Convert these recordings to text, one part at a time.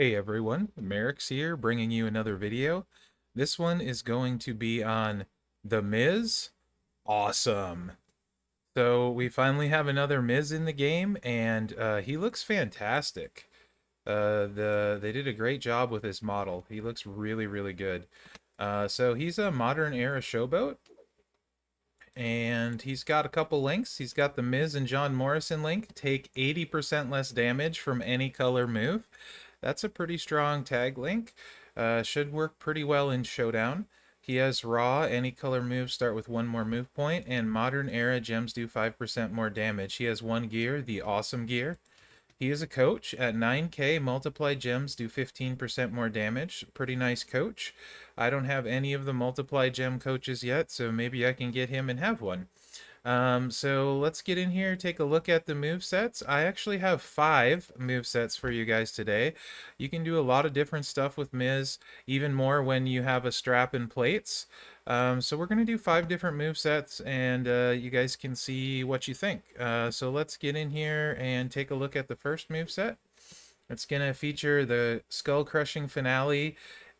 Hey everyone, Mherex here bringing you another video. This one is going to be on The Miz. Awesome. So we finally have another Miz in the game and uh, he looks fantastic. Uh, the They did a great job with his model. He looks really, really good. Uh, so he's a modern era showboat. And he's got a couple links. He's got the Miz and John Morrison link. Take 80% less damage from any color move. That's a pretty strong tag link. Uh, should work pretty well in Showdown. He has Raw, any color moves start with one more move point, and Modern Era gems do 5% more damage. He has one gear, the Awesome Gear. He is a coach. At 9k, multiply gems do 15% more damage. Pretty nice coach. I don't have any of the multiply gem coaches yet, so maybe I can get him and have one. Um, so let's get in here, take a look at the move sets. I actually have five move sets for you guys today. You can do a lot of different stuff with Miz, even more when you have a strap and plates. Um, so we're going to do five different move sets, and uh, you guys can see what you think. Uh, so let's get in here and take a look at the first move set. It's going to feature the Skull Crushing Finale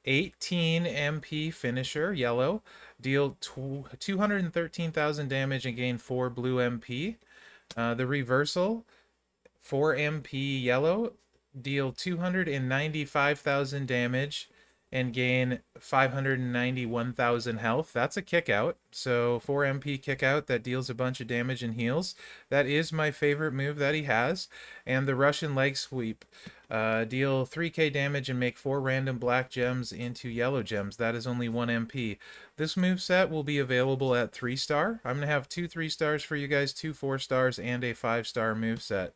18 MP finisher, yellow. Deal 213,000 damage and gain 4 blue MP. Uh, the reversal, 4 MP yellow. Deal 295,000 damage and gain 591,000 health. That's a kick out. So 4 MP kick out that deals a bunch of damage and heals. That is my favorite move that he has. And the Russian leg sweep. Uh, deal 3k damage and make 4 random black gems into yellow gems. That is only 1 MP. This move set will be available at 3 star. I'm going to have two 3 stars for you guys, two 4 stars, and a 5 star move set.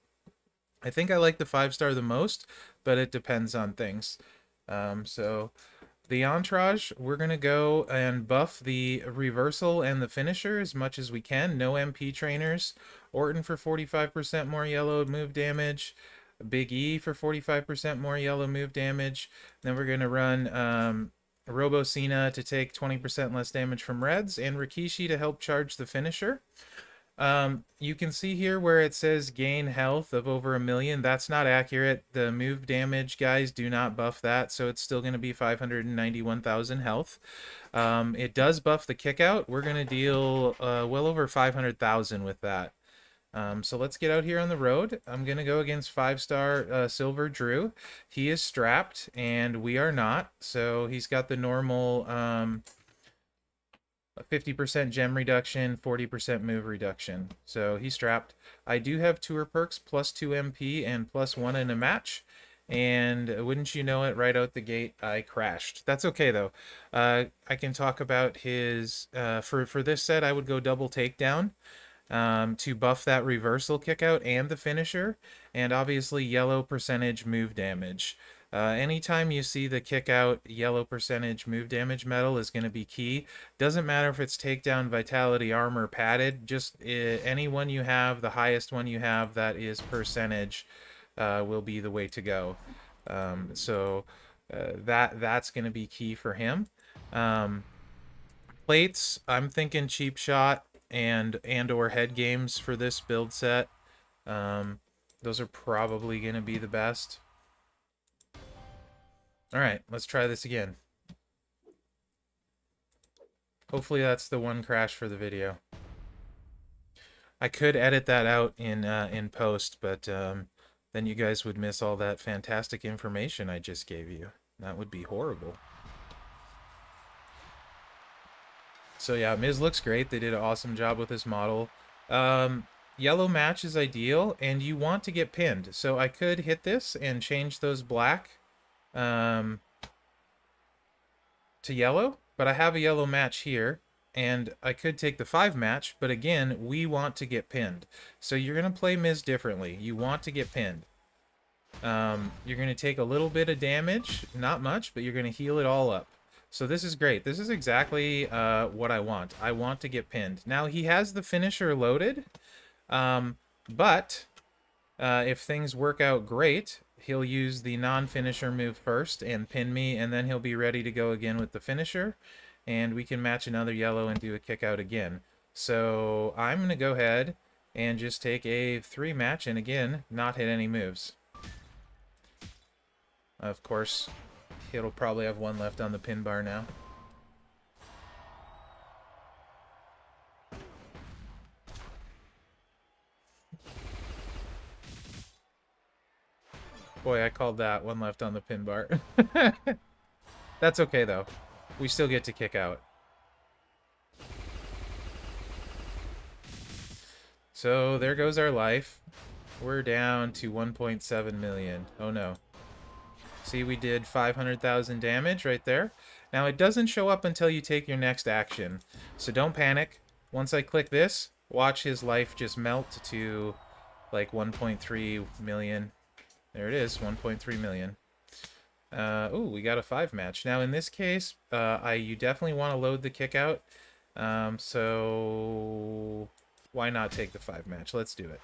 I think I like the 5 star the most, but it depends on things. Um, so the Entourage, we're going to go and buff the reversal and the finisher as much as we can. No MP trainers. Orton for 45% more yellow move damage. Big E for 45% more yellow move damage. Then we're going to run um, Robo Cena to take 20% less damage from Reds and Rikishi to help charge the finisher. Um, you can see here where it says gain health of over a million. That's not accurate. The move damage guys do not buff that, so it's still going to be 591,000 health. Um, it does buff the kick out. We're going to deal uh, well over 500,000 with that. Um, so let's get out here on the road. I'm going to go against five-star uh, Silver Drew. He is strapped, and we are not. So he's got the normal... Um, 50% gem reduction, 40% move reduction. So he's strapped. I do have tour perks plus 2 MP and plus 1 in a match. And wouldn't you know it, right out the gate, I crashed. That's okay, though. Uh, I can talk about his... Uh, for, for this set, I would go double takedown um, to buff that reversal kick out and the finisher. And obviously yellow percentage move damage. Uh, anytime you see the kick out yellow percentage move damage medal is going to be key. Doesn't matter if it's takedown, vitality, armor, padded. Just uh, any one you have, the highest one you have that is percentage uh, will be the way to go. Um, so uh, that that's going to be key for him. Um, plates, I'm thinking cheap shot and and or head games for this build set. Um, those are probably going to be the best. Alright, let's try this again. Hopefully that's the one crash for the video. I could edit that out in uh, in post, but um, then you guys would miss all that fantastic information I just gave you. That would be horrible. So yeah, Miz looks great. They did an awesome job with this model. Um, yellow match is ideal, and you want to get pinned. So I could hit this and change those black um, to yellow, but I have a yellow match here, and I could take the 5 match, but again, we want to get pinned. So you're going to play Miz differently. You want to get pinned. Um, you're going to take a little bit of damage, not much, but you're going to heal it all up. So this is great. This is exactly uh, what I want. I want to get pinned. Now, he has the finisher loaded, um, but uh, if things work out great, he'll use the non-finisher move first and pin me, and then he'll be ready to go again with the finisher, and we can match another yellow and do a kick out again. So I'm going to go ahead and just take a three match, and again, not hit any moves. Of course, it'll probably have one left on the pin bar now. Boy, I called that one left on the pin bar. That's okay, though. We still get to kick out. So there goes our life. We're down to 1.7 million. Oh no. See, we did 500,000 damage right there. Now, it doesn't show up until you take your next action. So don't panic. Once I click this, watch his life just melt to like 1.3 million. There it is, 1.3 million. Uh, oh, we got a five match. Now, in this case, uh, I you definitely want to load the kick out. Um, so why not take the five match? Let's do it.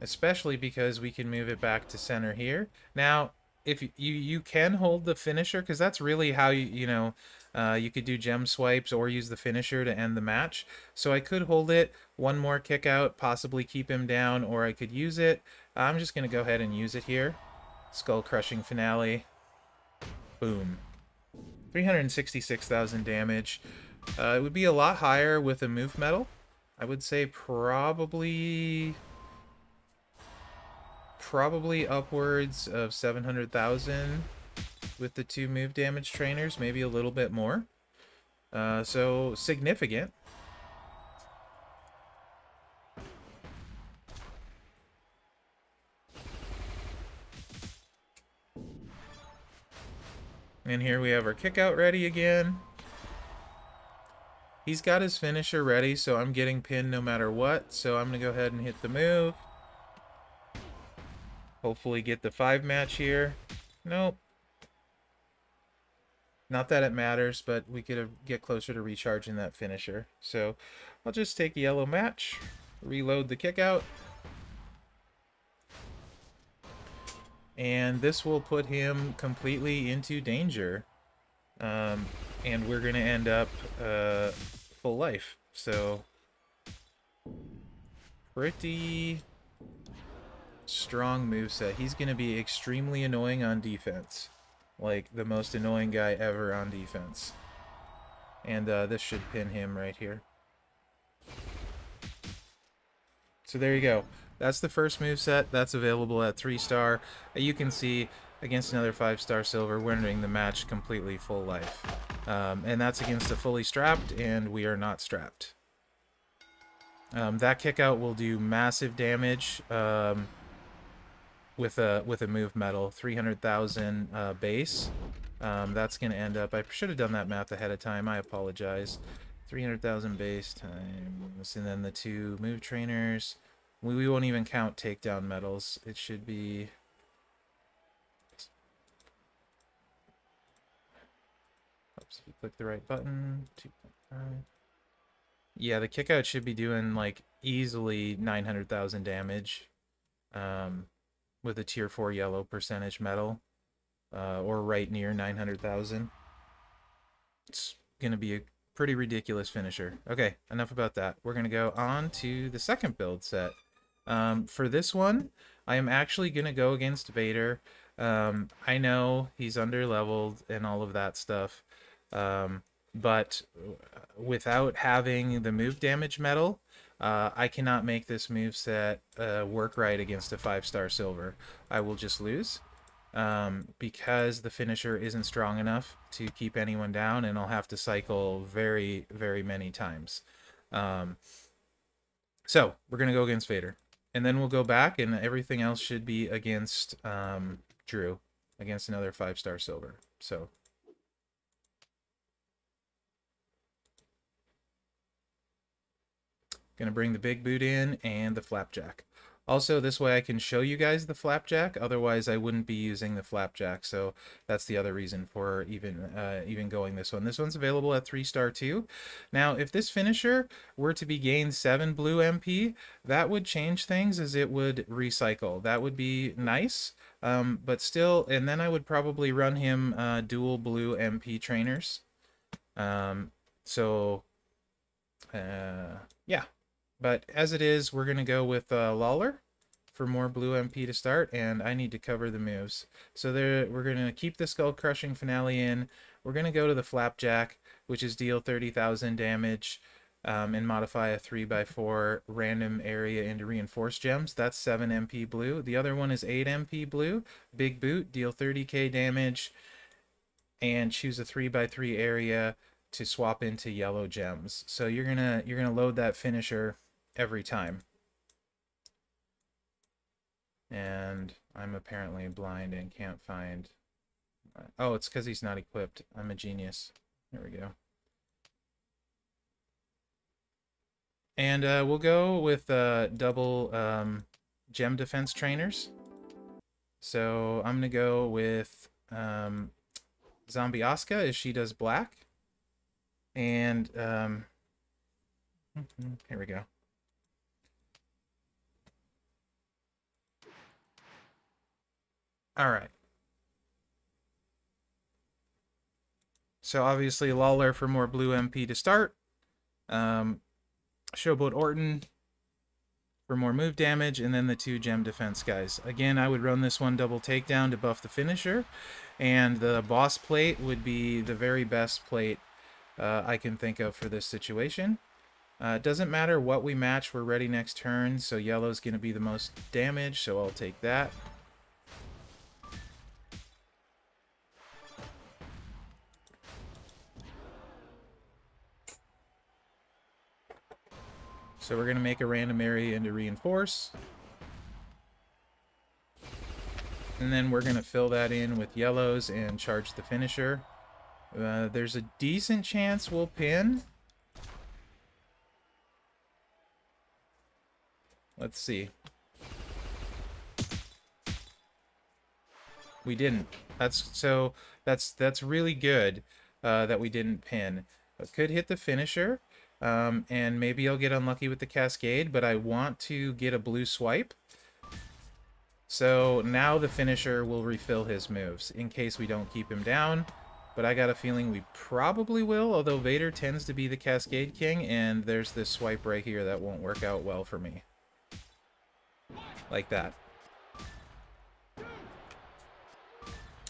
Especially because we can move it back to center here. Now, if you you can hold the finisher, because that's really how you, you know, uh, you could do gem swipes or use the finisher to end the match. So I could hold it, one more kick out, possibly keep him down, or I could use it. I'm just going to go ahead and use it here. Skull Crushing Finale. Boom. 366,000 damage. Uh, it would be a lot higher with a move medal. I would say probably probably upwards of 700,000 with the two move damage trainers, maybe a little bit more. Uh, so significant. And here we have our kick out ready again. He's got his finisher ready, so I'm getting pinned no matter what. So I'm going to go ahead and hit the move. Hopefully get the five match here. Nope. Not that it matters, but we could get closer to recharging that finisher. So I'll just take yellow match, reload the kick out. And this will put him completely into danger. Um, and we're going to end up uh, full life. So, pretty strong move set. He's going to be extremely annoying on defense. Like, the most annoying guy ever on defense. And uh, this should pin him right here. So there you go. That's the first move set. That's available at 3-star. You can see against another 5-star silver, entering the match completely full life. Um, and that's against a fully strapped, and we are not strapped. Um, that kick out will do massive damage um, with a with a move medal, 300,000 uh, base. Um, that's going to end up, I should have done that math ahead of time, I apologize. 300,000 base times, and then the two move trainers. We, we won't even count takedown medals. It should be Oops, if you click the right button, 2.5. Yeah, the kickout should be doing like easily 900,000 damage um, with a tier 4 yellow percentage medal uh, or right near 900,000. It's going to be a pretty ridiculous finisher. Okay, enough about that. We're going to go on to the second build set. Um, for this one, I am actually going to go against Vader. Um, I know he's under leveled and all of that stuff. Um, but without having the move damage medal, uh, I cannot make this move set uh, work right against a five star silver. I will just lose um, because the finisher isn't strong enough to keep anyone down, and I'll have to cycle very, very many times. Um, so we're gonna go against Vader, and then we'll go back, and everything else should be against um, Drew, against another five star silver. So Gonna bring the big boot in and the flapjack. Also, this way I can show you guys the flapjack, otherwise I wouldn't be using the flapjack, so that's the other reason for even uh, even going this one. This one's available at 3 star 2. Now, if this finisher were to be gained 7 blue MP, that would change things as it would recycle. That would be nice, um, but still, and then I would probably run him uh, dual blue MP trainers. Um, so, uh, yeah, but as it is, we're going to go with uh, Lawler for more blue MP to start, and I need to cover the moves. So there, we're going to keep the Skull Crushing Finale in. We're going to go to the Flapjack, which is deal 30,000 damage um, and modify a 3x4 random area into reinforced gems. That's 7 MP blue. The other one is 8 MP blue. Big Boot, deal 30k damage, and choose a 3x3 area to swap into yellow gems. So you're gonna you're gonna load that finisher every time. And I'm apparently blind and can't find... Oh, it's because he's not equipped. I'm a genius. There we go. And uh, we'll go with uh, double um, gem defense trainers. So I'm going to go with um, Zombie Asuka as she does black. And um, here we go. All right. So obviously Lawler for more blue MP to start. Um, Showboat Orton for more move damage, and then the two gem defense guys. Again, I would run this one double takedown to buff the finisher, and the boss plate would be the very best plate uh, I can think of for this situation. Uh, it doesn't matter what we match, we're ready next turn, so yellow's going to be the most damage, so I'll take that. So we're going to make a random area into reinforce. And then we're going to fill that in with yellows and charge the finisher. Uh, there's a decent chance we'll pin. Let's see. We didn't. That's so that's that's really good uh, that we didn't pin. But could hit the finisher. Um, and maybe I'll get unlucky with the Cascade, but I want to get a blue swipe. So now the finisher will refill his moves in case we don't keep him down. But I got a feeling we probably will, although Vader tends to be the Cascade King, and there's this swipe right here that won't work out well for me. Like that.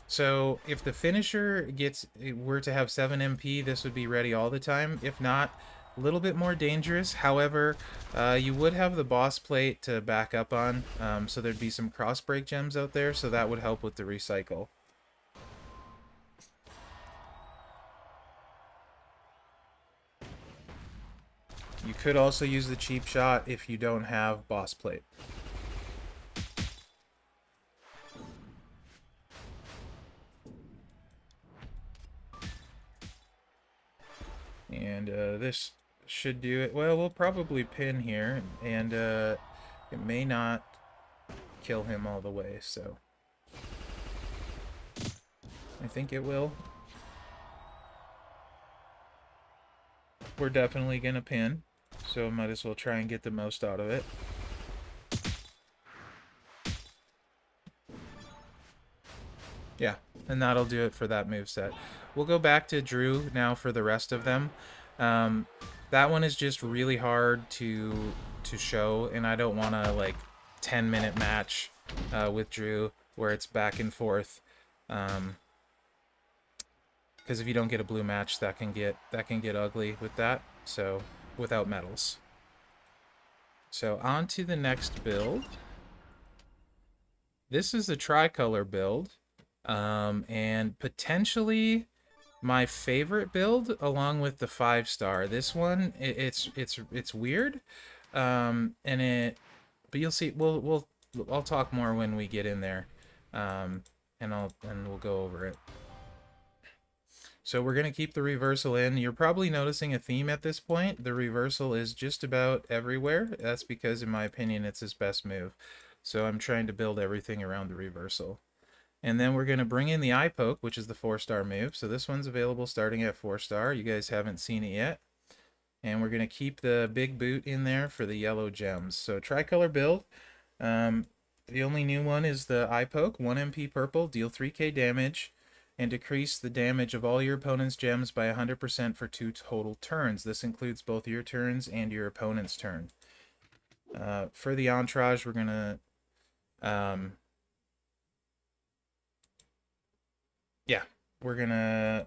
So if the finisher gets were to have 7 MP, this would be ready all the time. If not, a little bit more dangerous. However, uh, you would have the boss plate to back up on, um, so there'd be some cross break gems out there, so that would help with the recycle. You could also use the cheap shot if you don't have boss plate. And uh, this should do it. Well, we'll probably pin here, and uh, it may not kill him all the way, so... I think it will. We're definitely going to pin, so might as well try and get the most out of it. Yeah, and that'll do it for that move set. We'll go back to Drew now for the rest of them. Um, that one is just really hard to to show, and I don't want to like 10 minute match uh, with Drew where it's back and forth. Um, because if you don't get a blue match, that can get that can get ugly with that. So without medals. So on to the next build. This is a tricolor build, um, and potentially my favorite build along with the five star. This one it, it's it's it's weird um and it but you'll see we'll we'll i'll talk more when we get in there um and i'll and we'll go over it. So we're going to keep the reversal in. You're probably noticing a theme at this point. The reversal is just about everywhere. That's because in my opinion it's his best move. So i'm trying to build everything around the reversal and then we're going to bring in the eye poke, which is the four star move. So this one's available starting at four star. You guys haven't seen it yet. And we're going to keep the big boot in there for the yellow gems. So tricolor build. Um, the only new one is the eye poke, 1 MP purple, deal 3k damage, and decrease the damage of all your opponent's gems by 100% for two total turns. This includes both your turns and your opponent's turn. Uh, for the entourage, we're going to Um, yeah, we're to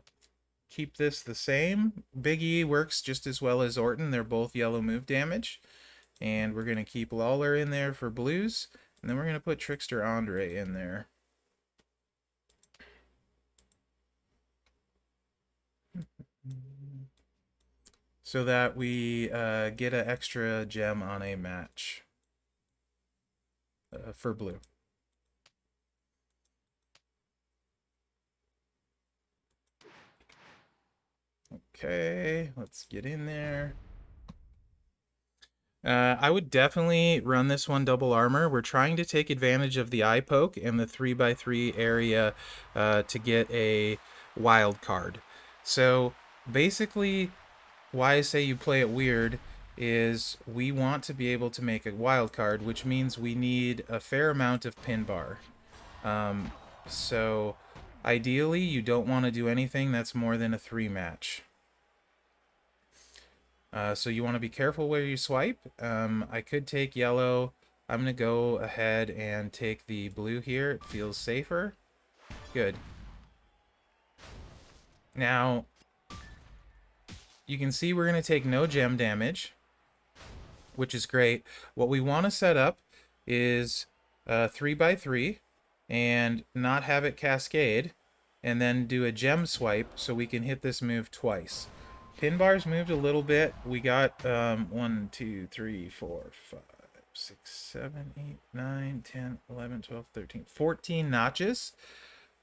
keep this the same. Big E works just as well as Orton. They're both yellow move damage. And we're to keep Lawler in there for blues. And then we're to put Trickster Andre in there. so that we uh, get an extra gem on a match uh, for blue. Okay, let's get in there. Uh, I would definitely run this one double armor. We're trying to take advantage of the eye poke and the 3x3 area uh, to get a wild card. So basically, why I say you play it weird is we want to be able to make a wild card, which means we need a fair amount of pin bar. Um, so ideally, you don't want to do anything that's more than a three match. Uh, so you want to be careful where you swipe. Um, I could take yellow. I'm going to go ahead and take the blue here. It feels safer. Good. Now, you can see we're going to take no gem damage, which is great. What we want to set up is a 3 by 3 and not have it cascade, and then do a gem swipe so we can hit this move twice. Pin bars moved a little bit. We got um, 1, 2, 3, 4, 5, 6, 7, 8, 9, 10, 11, 12, 13, 14 notches.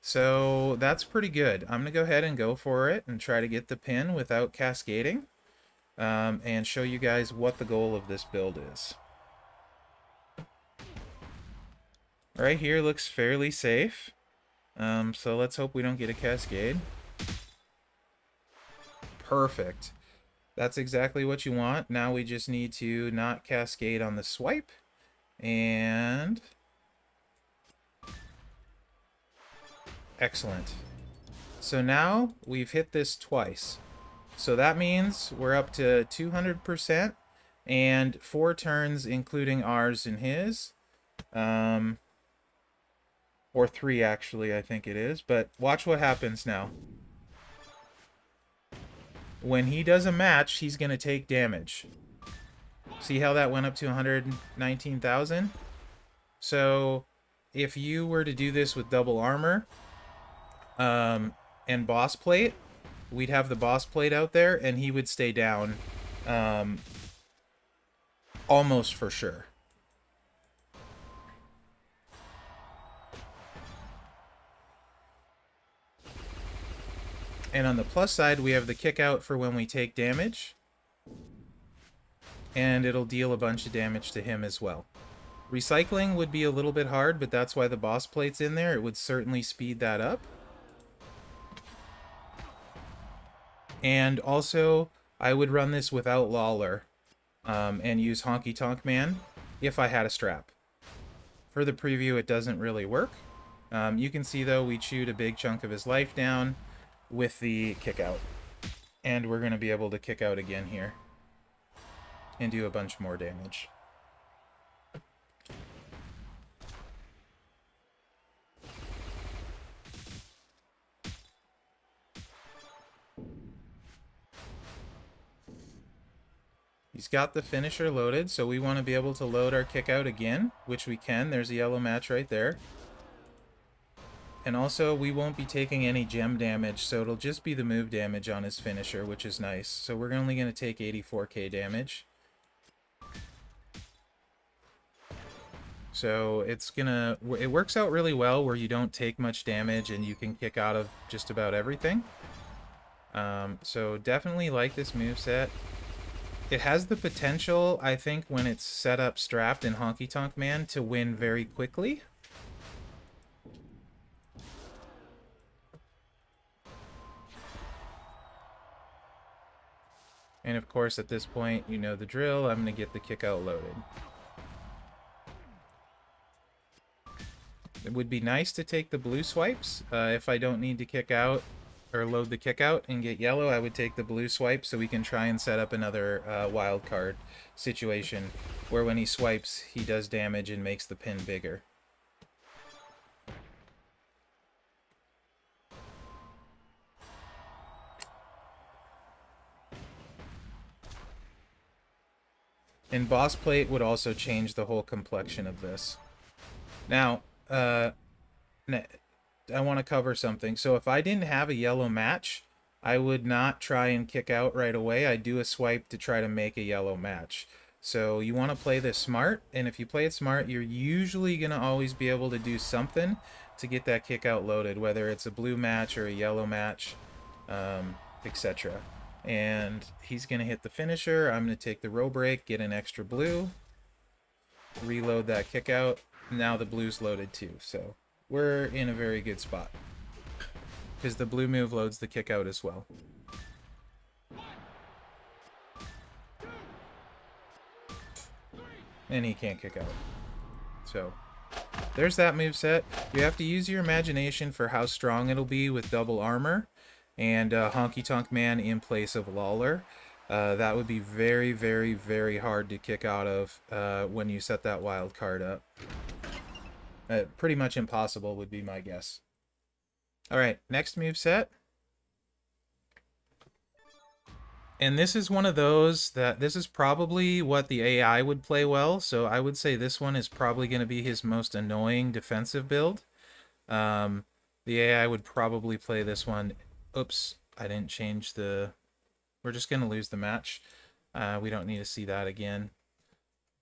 So that's pretty good. I'm going to go ahead and go for it and try to get the pin without cascading um, and show you guys what the goal of this build is. Right here looks fairly safe. Um, so let's hope we don't get a cascade. Perfect. That's exactly what you want. Now we just need to not cascade on the swipe. And Excellent. So now we've hit this twice. So that means we're up to 200% and four turns, including ours and his. Um, or three, actually, I think it is. But watch what happens now. When he does a match, he's going to take damage. See how that went up to 119,000? So if you were to do this with double armor, um, and boss plate, we'd have the boss plate out there, and he would stay down um, almost for sure. And on the plus side, we have the kick out for when we take damage. And it'll deal a bunch of damage to him as well. Recycling would be a little bit hard, but that's why the boss plate's in there. It would certainly speed that up. And also, I would run this without Lawler um, and use Honky Tonk Man if I had a strap. For the preview, it doesn't really work. Um, you can see, though, we chewed a big chunk of his life down with the kick out. And we're going to be able to kick out again here and do a bunch more damage. He's got the finisher loaded, so we want to be able to load our kick out again, which we can. There's a yellow match right there. And also, we won't be taking any gem damage, so it'll just be the move damage on his finisher, which is nice. So we're only going to take 84k damage. So it's gonna, it works out really well where you don't take much damage and you can kick out of just about everything. Um, so definitely like this move set. It has the potential, I think, when it's set up strapped in Honky Tonk Man to win very quickly. And of course, at this point, you know the drill. I'm going to get the kick out loaded. It would be nice to take the blue swipes uh, if I don't need to kick out or load the kick out and get yellow, I would take the blue swipe so we can try and set up another uh, wild card situation where when he swipes, he does damage and makes the pin bigger. And Boss Plate would also change the whole complexion of this. Now, uh, I want to cover something. So if I didn't have a yellow match, I would not try and kick out right away. I do a swipe to try to make a yellow match. So you want to play this smart, and if you play it smart, you're usually going to always be able to do something to get that kick out loaded, whether it's a blue match or a yellow match, um, etc. And he's going to hit the finisher. I'm going to take the row break, get an extra blue, reload that kick out. Now the blue's loaded too, so we're in a very good spot. Because the blue move loads the kick out as well. And he can't kick out. So, there's that move set. You have to use your imagination for how strong it'll be with double armor and uh, Honky Tonk Man in place of Lawler. Uh, that would be very, very, very hard to kick out of uh, when you set that wild card up. Uh, pretty much impossible would be my guess. All right, next move set. And this is one of those that this is probably what the AI would play well. So I would say this one is probably going to be his most annoying defensive build. Um, the AI would probably play this one. Oops, I didn't change the... We're just going to lose the match. Uh, we don't need to see that again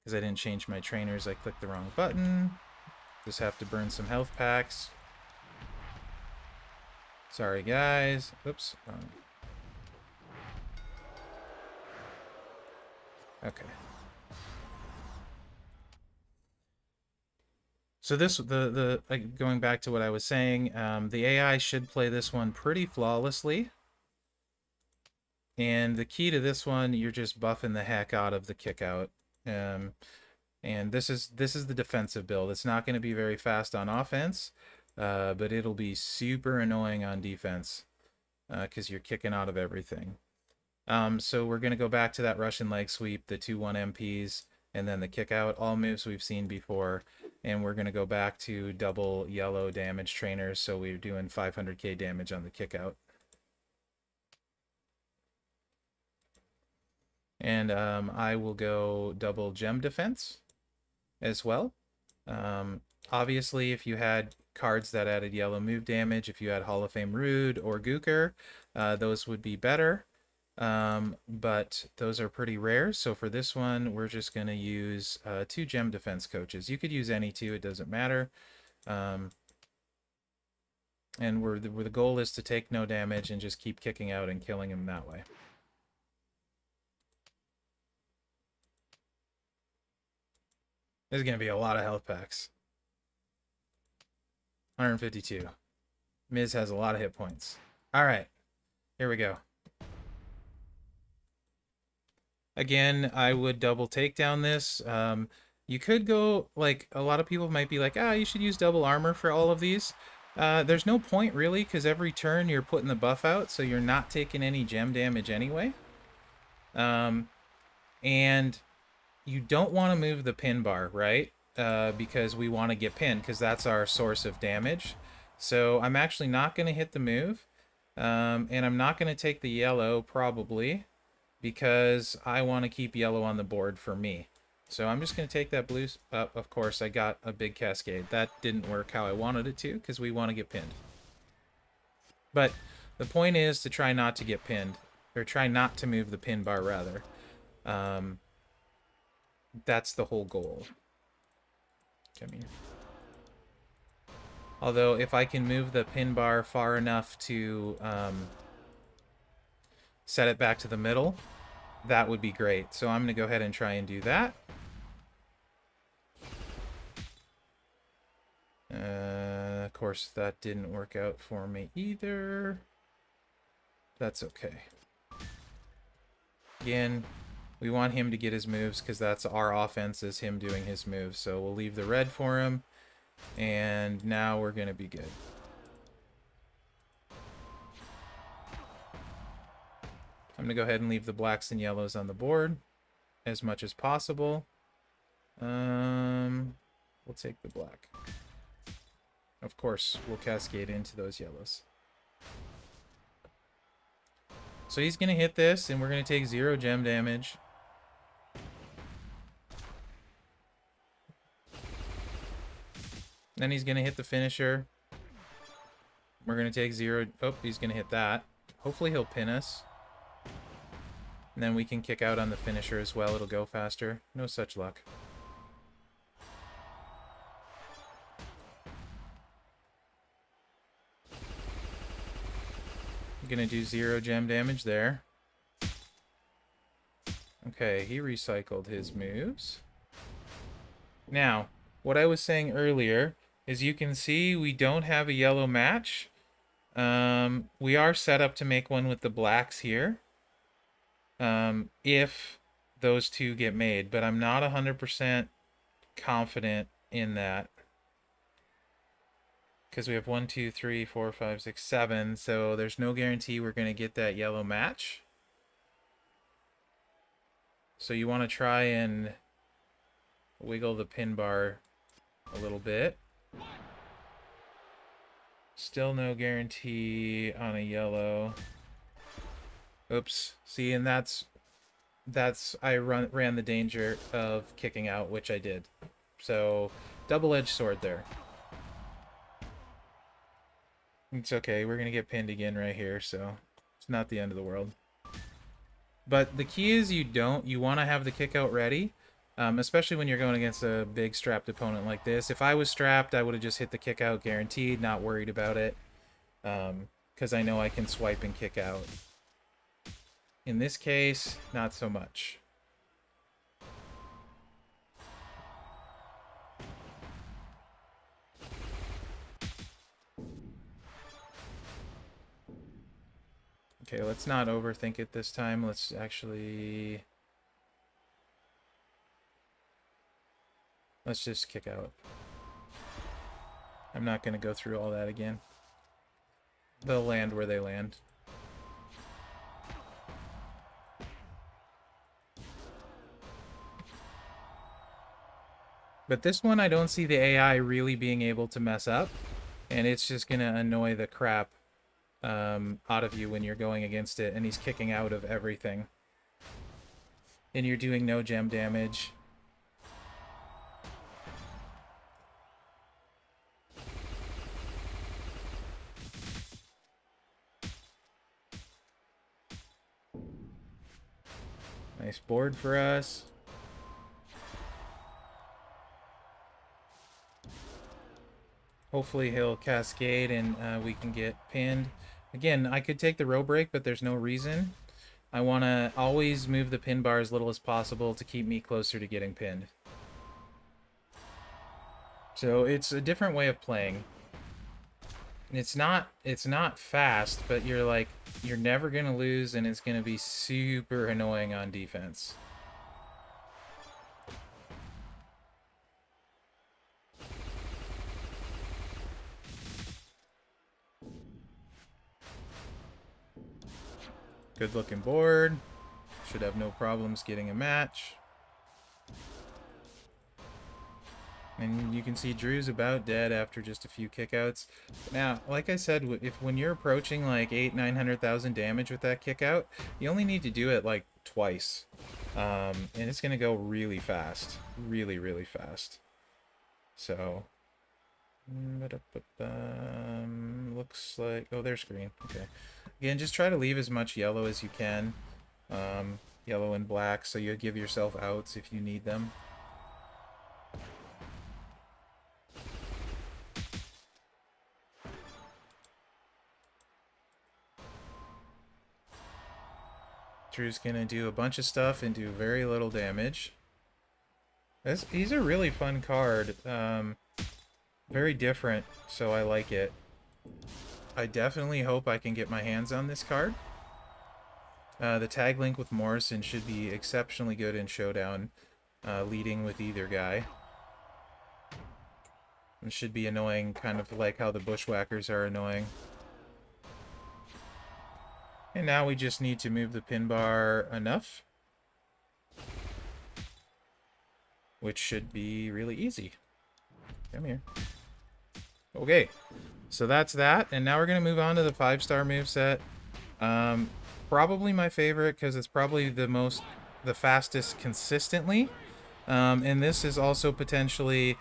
because I didn't change my trainers. I clicked the wrong button. Just have to burn some health packs. Sorry, guys. Oops. Okay. So this, the, the like, going back to what I was saying, um, the AI should play this one pretty flawlessly. And the key to this one, you're just buffing the heck out of the kick out. Um, and this is this is the defensive build. It's not going to be very fast on offense, uh, but it'll be super annoying on defense because uh, you're kicking out of everything. Um, so we're going to go back to that Russian leg sweep, the 2-1 MPs, and then the kick out, all moves we've seen before. And we're going to go back to double yellow damage trainers, so we're doing 500k damage on the kick out. And um, I will go double gem defense as well. Um, obviously, if you had cards that added yellow move damage, if you had Hall of Fame Rude or Gooker, uh, those would be better. Um, but those are pretty rare. So for this one, we're just going to use uh, two gem defense coaches. You could use any two, it doesn't matter. Um, and we're the, we're the goal is to take no damage and just keep kicking out and killing him that way. There's going to be a lot of health packs. 152. Miz has a lot of hit points. All right. Here we go. Again, I would double take down this. Um, you could go, like, a lot of people might be like, ah, you should use double armor for all of these. Uh, there's no point, really, because every turn you're putting the buff out, so you're not taking any gem damage anyway. Um, and you don't want to move the pin bar, right? Uh, because we want to get pinned, because that's our source of damage. So I'm actually not going to hit the move. Um, and I'm not going to take the yellow, probably, because I want to keep yellow on the board for me. So I'm just going to take that blue. Uh, of course, I got a big cascade. That didn't work how I wanted it to, because we want to get pinned. But the point is to try not to get pinned, or try not to move the pin bar, rather. Um, that's the whole goal. Come here. Although, if I can move the pin bar far enough to um, set it back to the middle, that would be great. So I'm going to go ahead and try and do that. Uh, of course, that didn't work out for me either. That's okay. Again, we want him to get his moves because that's our offense is him doing his moves. So we'll leave the red for him. And now we're going to be good. I'm going to go ahead and leave the blacks and yellows on the board as much as possible. Um, we'll take the black. Of course, we'll cascade into those yellows. So he's going to hit this, and we're going to take zero gem damage. Then he's going to hit the finisher. We're going to take zero. Oh, he's going to hit that. Hopefully he'll pin us. And then we can kick out on the finisher as well. It'll go faster. No such luck. I'm Gonna do zero gem damage there. Okay, he recycled his moves. Now, what I was saying earlier is you can see we don't have a yellow match. Um, we are set up to make one with the blacks here. Um, if those two get made, but I'm not 100% confident in that. Because we have one, two, three, four, five, six, seven, so there's no guarantee we're going to get that yellow match. So you want to try and wiggle the pin bar a little bit. Still no guarantee on a yellow. Oops. See, and that's that's I run ran the danger of kicking out, which I did. So double-edged sword there. It's okay. We're gonna get pinned again right here, so it's not the end of the world. But the key is you don't. You want to have the kick out ready, um, especially when you're going against a big strapped opponent like this. If I was strapped, I would have just hit the kick out guaranteed, not worried about it, because um, I know I can swipe and kick out. In this case, not so much. Okay, let's not overthink it this time. Let's actually... Let's just kick out. I'm not going to go through all that again. They'll land where they land. But this one, I don't see the AI really being able to mess up. And it's just going to annoy the crap um, out of you when you're going against it, and he's kicking out of everything. And you're doing no gem damage. Nice board for us. Hopefully he'll cascade and uh, we can get pinned. Again, I could take the row break, but there's no reason. I want to always move the pin bar as little as possible to keep me closer to getting pinned. So it's a different way of playing. It's not it's not fast, but you're like you're never going to lose and it's going to be super annoying on defense. Good looking board. Should have no problems getting a match. And you can see Drew's about dead after just a few kickouts. Now, like I said, if when you're approaching like eight, nine hundred thousand damage with that kickout, you only need to do it like twice, um, and it's gonna go really fast, really, really fast. So, um, looks like oh, there's green. Okay. Again, just try to leave as much yellow as you can. Um, yellow and black, so you give yourself outs if you need them. Drew's gonna do a bunch of stuff and do very little damage. This, he's a really fun card. Um, very different, so I like it. I definitely hope I can get my hands on this card. Uh, the tag link with Morrison should be exceptionally good in Showdown, uh, leading with either guy. It should be annoying, kind of like how the Bushwhackers are annoying. And now we just need to move the pin bar enough. Which should be really easy. Come here. Okay. So that's that, and now we're going to move on to the five-star move set. Um, probably my favorite because it's probably the most, the fastest consistently. Um, and this is also potentially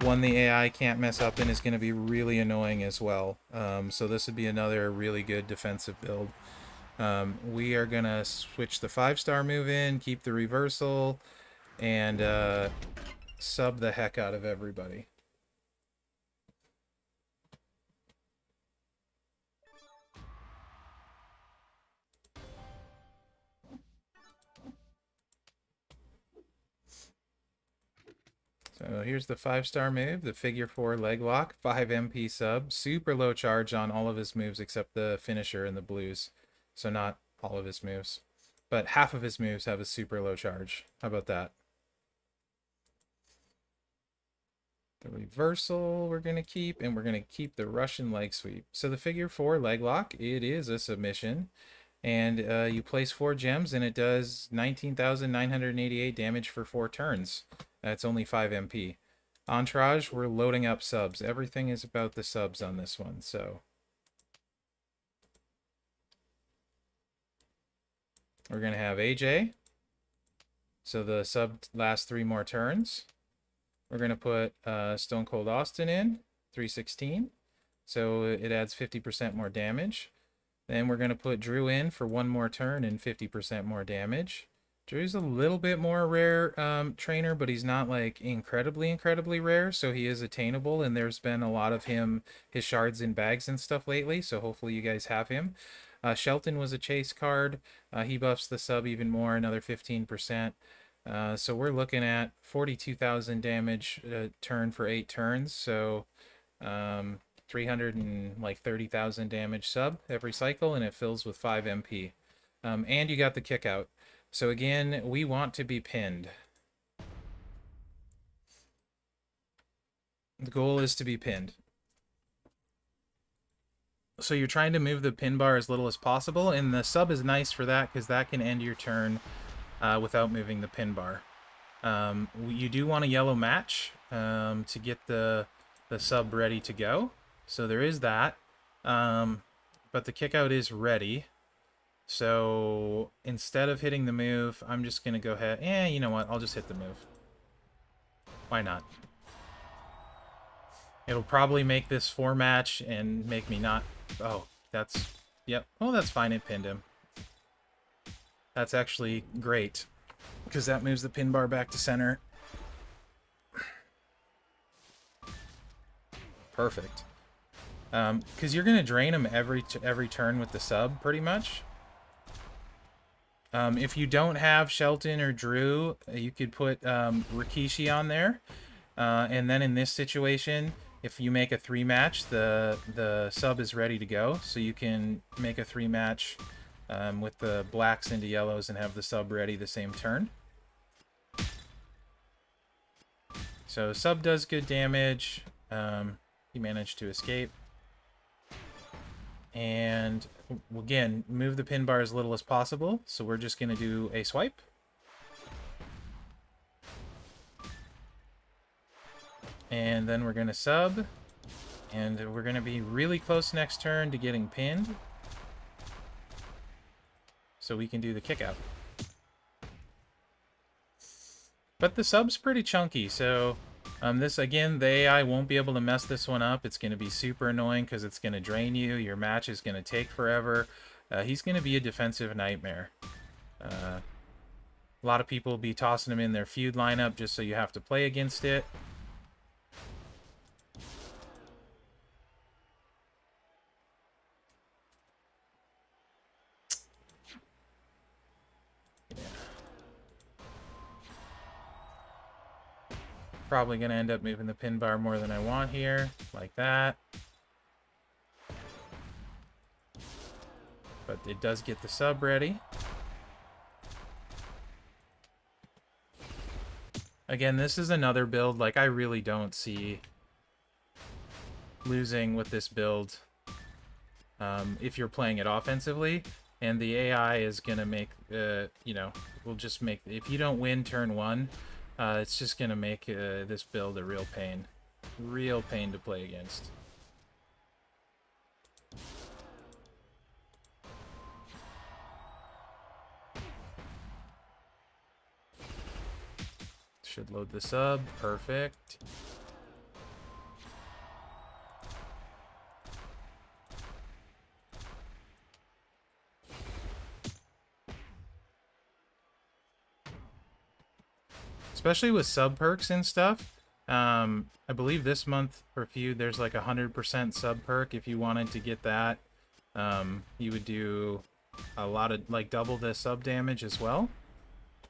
one the AI can't mess up and is going to be really annoying as well. Um, so this would be another really good defensive build. Um, we are going to switch the 5-star move in, keep the reversal, and uh, sub the heck out of everybody. So here's the five star move, the figure four leg lock, 5 MP sub, super low charge on all of his moves except the finisher and the blues. So not all of his moves. But half of his moves have a super low charge. How about that? The reversal we're going to keep, and we're going to keep the Russian leg sweep. So the figure four leg lock, it is a submission. And uh, you place four gems, and it does 19,988 damage for four turns. That's only 5 MP. Entourage, we're loading up subs. Everything is about the subs on this one, so... We're going to have AJ. So the sub lasts three more turns. We're going to put uh, Stone Cold Austin in, 316. So it adds 50% more damage. Then we're going to put Drew in for one more turn and 50% more damage. Drew's a little bit more rare um, trainer, but he's not like incredibly, incredibly rare, so he is attainable, and there's been a lot of him, his shards in bags and stuff lately, so hopefully you guys have him. Uh, Shelton was a chase card. Uh, he buffs the sub even more, another 15%. Uh, so we're looking at 42,000 damage turn for eight turns, so um, 330,000 damage sub every cycle, and it fills with 5 MP. Um, and you got the kick out. So again, we want to be pinned. The goal is to be pinned. So you're trying to move the pin bar as little as possible, and the sub is nice for that because that can end your turn uh, without moving the pin bar. Um, you do want a yellow match um, to get the, the sub ready to go. So there is that. Um, but the kickout is ready. So instead of hitting the move, I'm just going to go ahead. Eh, you know what? I'll just hit the move. Why not? It'll probably make this four match and make me not... Oh, that's... Yep. Oh, that's fine. It pinned him. That's actually great. Because that moves the pin bar back to center. Perfect. Because um, you're going to drain them every every turn with the sub, pretty much. Um, if you don't have Shelton or Drew, uh, you could put um, Rikishi on there. Uh, and then in this situation, if you make a three match, the the sub is ready to go. So you can make a three match um, with the blacks into yellows and have the sub ready the same turn. So sub does good damage. Um, he managed to escape. And again, move the pin bar as little as possible. So we're just going to do a swipe. And then we're going to sub. And we're going to be really close next turn to getting pinned. So we can do the kick out. But the sub's pretty chunky, so um, this, again, the AI won't be able to mess this one up. It's going to be super annoying because it's going to drain you. Your match is going to take forever. Uh, he's going to be a defensive nightmare. Uh, a lot of people will be tossing him in their feud lineup just so you have to play against it. Probably going to end up moving the pin bar more than I want here, like that. But it does get the sub ready. Again, this is another build, like I really don't see losing with this build um, if you're playing it offensively. And the AI is going to make, uh, you know, will just make, if you don't win turn one, uh, it's just going to make uh, this build a real pain. Real pain to play against. Should load this up. Perfect. Especially with sub perks and stuff. Um, I believe this month for Feud there's like a 100% sub perk. If you wanted to get that, um, you would do a lot of, like, double the sub damage as well.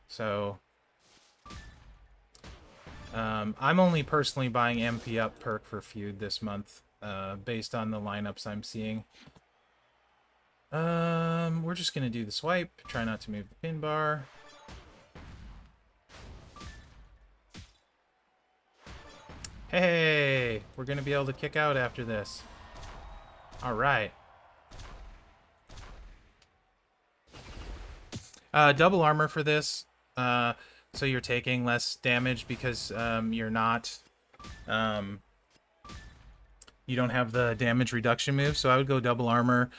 So, um, I'm only personally buying MP up perk for Feud this month, uh, based on the lineups I'm seeing. Um, we're just going to do the swipe, try not to move the pin bar. Hey, we're going to be able to kick out after this. All right. Uh, double armor for this. Uh, so you're taking less damage because um, you're not... Um, you don't have the damage reduction move, so I would go double armor.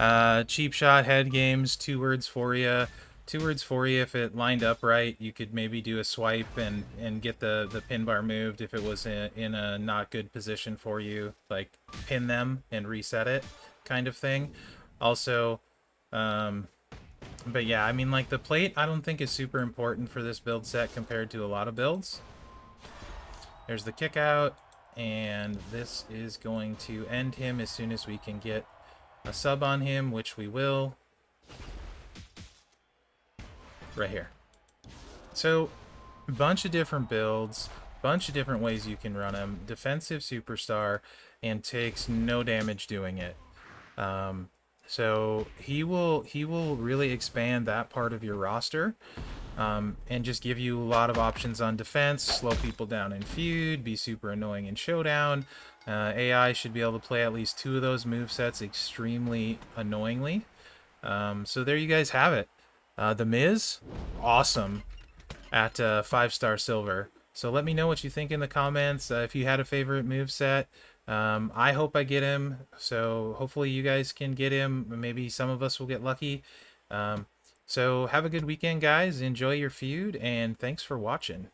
Uh, cheap shot, head games, two words for you. Two words for you. If it lined up right, you could maybe do a swipe and and get the the pin bar moved. If it was in, in a not good position for you, like pin them and reset it, kind of thing. Also, um, but yeah, I mean, like, the plate I don't think is super important for this build set compared to a lot of builds. There's the kick out, and this is going to end him as soon as we can get a sub on him, which we will. Right here. So, bunch of different builds, bunch of different ways you can run him. Defensive superstar, and takes no damage doing it. Um, so he will he will really expand that part of your roster um, and just give you a lot of options on defense, slow people down in feud, be super annoying in showdown. Uh, AI should be able to play at least two of those move sets extremely annoyingly. Um, so there you guys have it. Uh, the Miz, awesome at uh, five star silver. So let me know what you think in the comments. Uh, if you had a favorite move set, um, I hope I get him, so hopefully you guys can get him. Maybe some of us will get lucky. Um, so have a good weekend, guys. Enjoy your feud, and thanks for watching.